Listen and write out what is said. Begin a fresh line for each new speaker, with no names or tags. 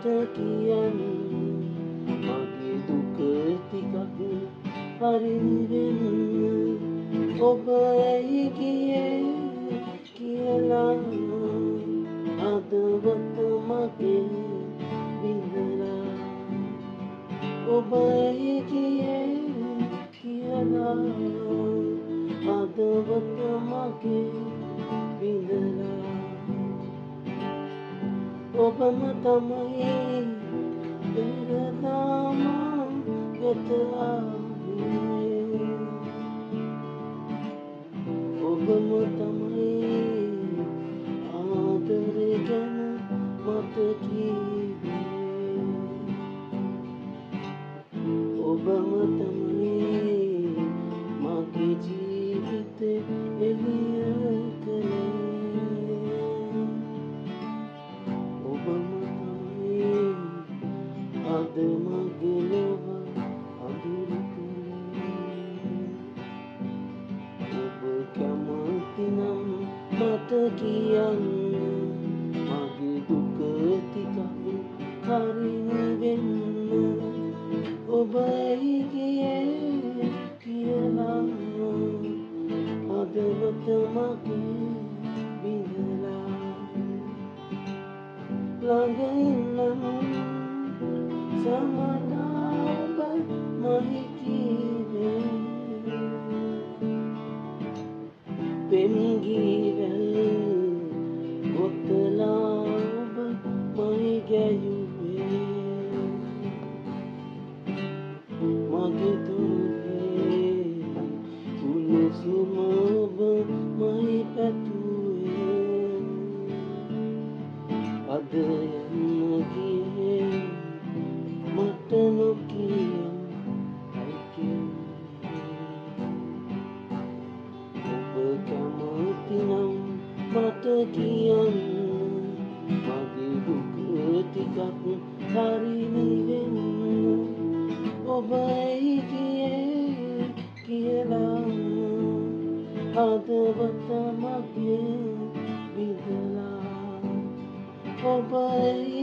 මට කියන්න මගේ දුක ටිකක් හරිවෙන්න ඔබ ඇයි ගියේ කියලා අදවත මගේ විඳලා ඔබ ඇයි ගියේ කියලා අදවත මගේ ಮಮತಮಯೇ ದುರ್ಗಧಾಮ ಯತ್ ಉಗಮತಮಯೇ ಆದರ ಜನ ಮತ ಜೀವೇ ಉಗಮತಮಯೇ ಮಾಗೆ ಜೀವಿತ ಎಲಿಯಾ මගේ ලොව අඳුරු කළේ ඔබ කැමතිනම් මට කියන්න මගේ දුක ටිකක් හරිවෙන්න ඔබ ඇයි ගියේ කියලා හදවත මගේ විඳලා ළඟඉන්නම් සමනාව මහිකීවේ පෙම්ගීවැල් ගොත්තලා ඔබ මහි ගැයුවේ මගේ තුරුවේ උණුසුම ඔබ මහි පැතුවේ මට කියන්න මගේ දුක ටිකක් හරිනිවෙන්න ඔබ ඇයි ගියේ කියලා හදවත මගේ විදලා ඔබ ඇයි